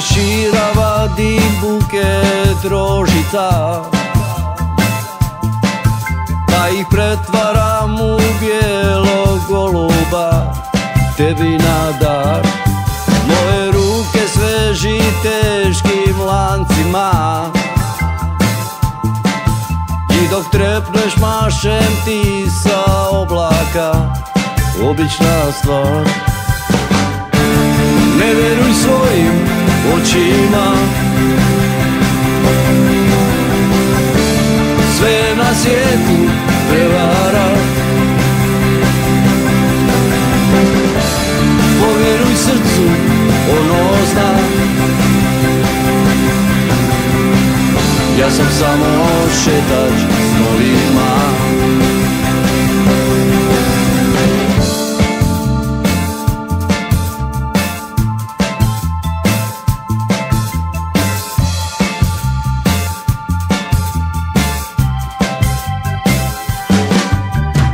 šešira vadim buket rožica Pa ih pretvaram u bijelog goluba. Tebi na dar Moje ruke sveži teškim lancima. I dok trepneš mašem ti sa oblaka Obična stvar. Ne vjeruj svojim Ja sam samo šetač s novima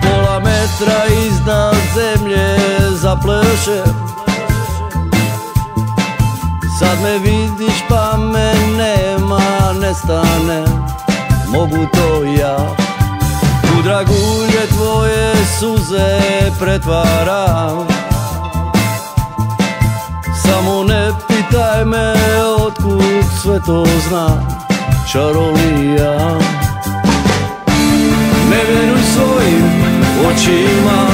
Pola metra iznad zemlje zapleše Sad me vidiš pa me nema, nestane. Mogu to ja. U dragulje tvoje suze pretvaram. Samo ne pitaj me otkud sve to znam Čarolija. Ne vjeruj svojim očima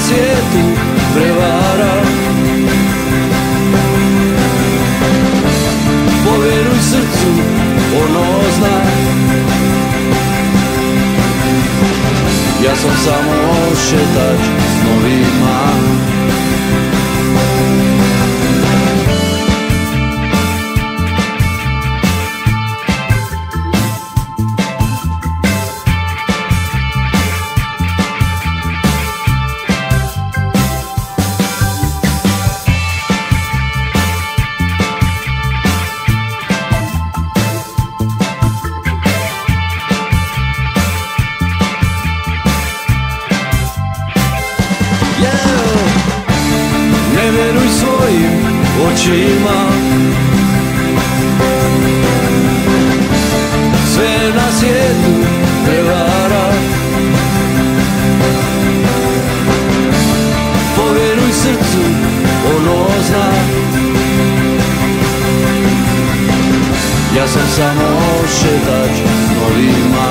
svijetu prevara. Povjeruj srcu, ono zna. Ja sam samo šetač s novima svojim očima. Sve na svijetu prevara. Povjeruj srcu, ono zna. Ja sam samo šetač novima.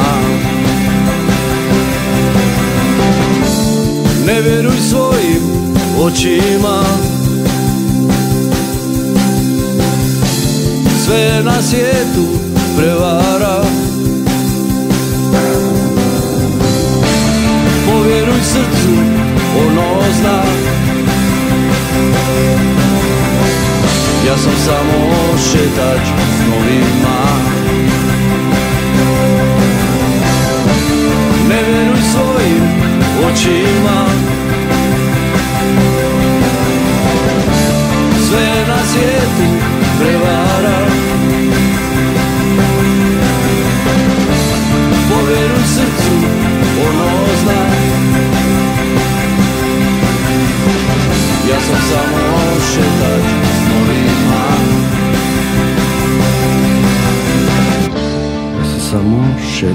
Ne vjeruj svojim očima Sve na svijetu prevara. Povjeruj srcu, ono zna. Ja sam samo šetač novima. Ne vjeruj svojim očima. Sve Ja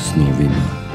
sam